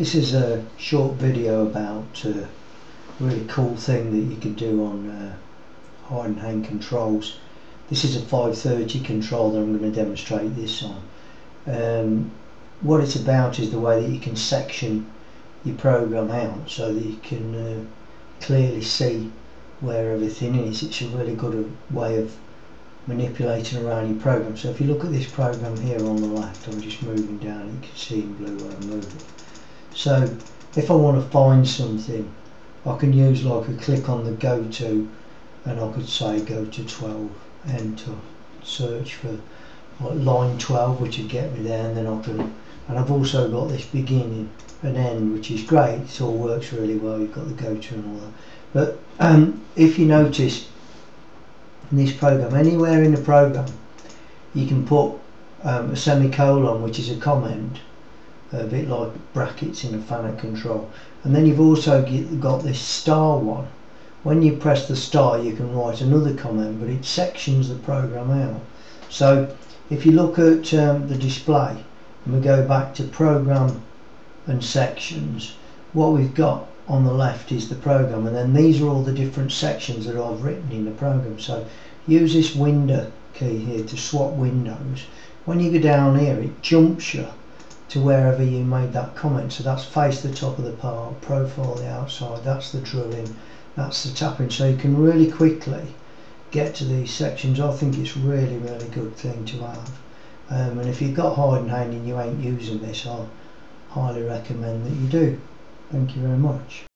This is a short video about uh, a really cool thing that you can do on uh, Heidenhain controls. This is a 530 control that I'm going to demonstrate this on. Um, what it's about is the way that you can section your program out so that you can uh, clearly see where everything is. It's a really good way of manipulating around your program. So if you look at this program here on the left, I'm just moving down, you can see in blue where I'm moving. So if I want to find something I can use like a click on the go to and I could say go to 12 enter search for like line 12 which would get me there and then I can and I've also got this beginning and end which is great it all works really well you've got the go to and all that. But um, if you notice in this program anywhere in the program you can put um, a semicolon which is a comment a bit like brackets in a FANUC control. And then you've also got this star one. When you press the star you can write another comment but it sections the program out. So if you look at um, the display and we go back to program and sections what we've got on the left is the program and then these are all the different sections that I've written in the program. So use this window key here to swap windows. When you go down here it jumps you to wherever you made that comment. So that's face the top of the part, profile the outside, that's the drilling, that's the tapping. So you can really quickly get to these sections. I think it's really, really good thing to have. Um, and if you've got Heidenhain and you ain't using this, I highly recommend that you do. Thank you very much.